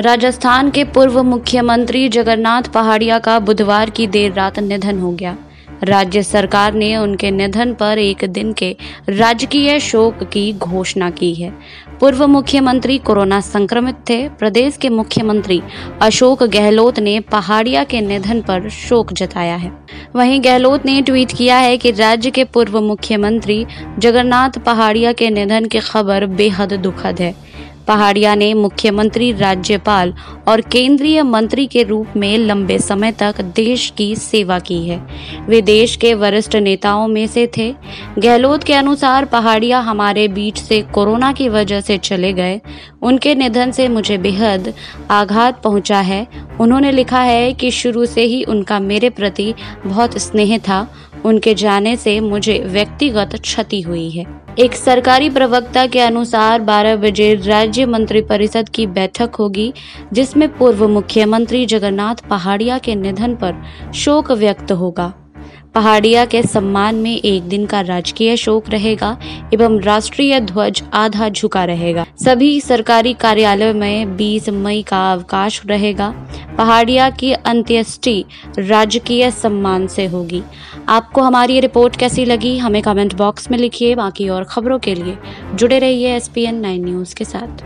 राजस्थान के पूर्व मुख्यमंत्री जगन्नाथ पहाड़िया का बुधवार की देर रात निधन हो गया। राज्य सरकार ने उनके निधन पर एक दिन के राजकीय शोक की घोषणा की है। पूर्व मुख्यमंत्री कोरोना संक्रमित थे। प्रदेश के मुख्यमंत्री अशोक गहलोत ने पहाड़िया के निधन पर शोक जताया है। वहीं गहलोत ने ट्वीट किया है कि राज्य के पूर्व मुख्यमंत्री जगन्नाथ पहाड़िया के निधन की खबर बेहद दुखद है। पहाड़िया ने मुख्यमंत्री, राज्यपाल और केंद्रीय मंत्री के रूप में लंबे समय तक देश की सेवा की है। वे देश के वरिष्ठ नेताओं में से थे। गहलोत के अनुसार पहाड़िया हमारे बीच से कोरोना की वजह से चले गए। उनके निधन से मुझे बेहद आघात पहुँचा है। उन्होंने लिखा है कि शुरू से ही उनका मेरे प्रति बहुत स्नेह था। उनके जाने से मुझे व्यक्तिगत क्षति हुई है। एक सरकारी प्रवक्ता के अनुसार 12 बजे राज्य मंत्रिपरिषद की बैठक होगी, जिसमें पूर्व मुख्यमंत्री जगन्नाथ पहाड़िया के निधन पर शोक व्यक्त होगा। पहाड़िया के सम्मान में एक दिन का राजकीय शोक रहेगा, एवं राष्ट्रीय ध्वज आधा झुका रहेगा। सभी सरकारी कार्यालय में 20 मई का अवकाश रहेगा। पहाड़िया की अंत्येष्टि राजकीय सम्मान से होगी। आपको हमारी रिपोर्ट कैसी लगी, हमें कमेंट बॉक्स में लिखिए। बाकी और खबरों के लिए जुड़े रहिए एस पी न्यूज़ के साथ।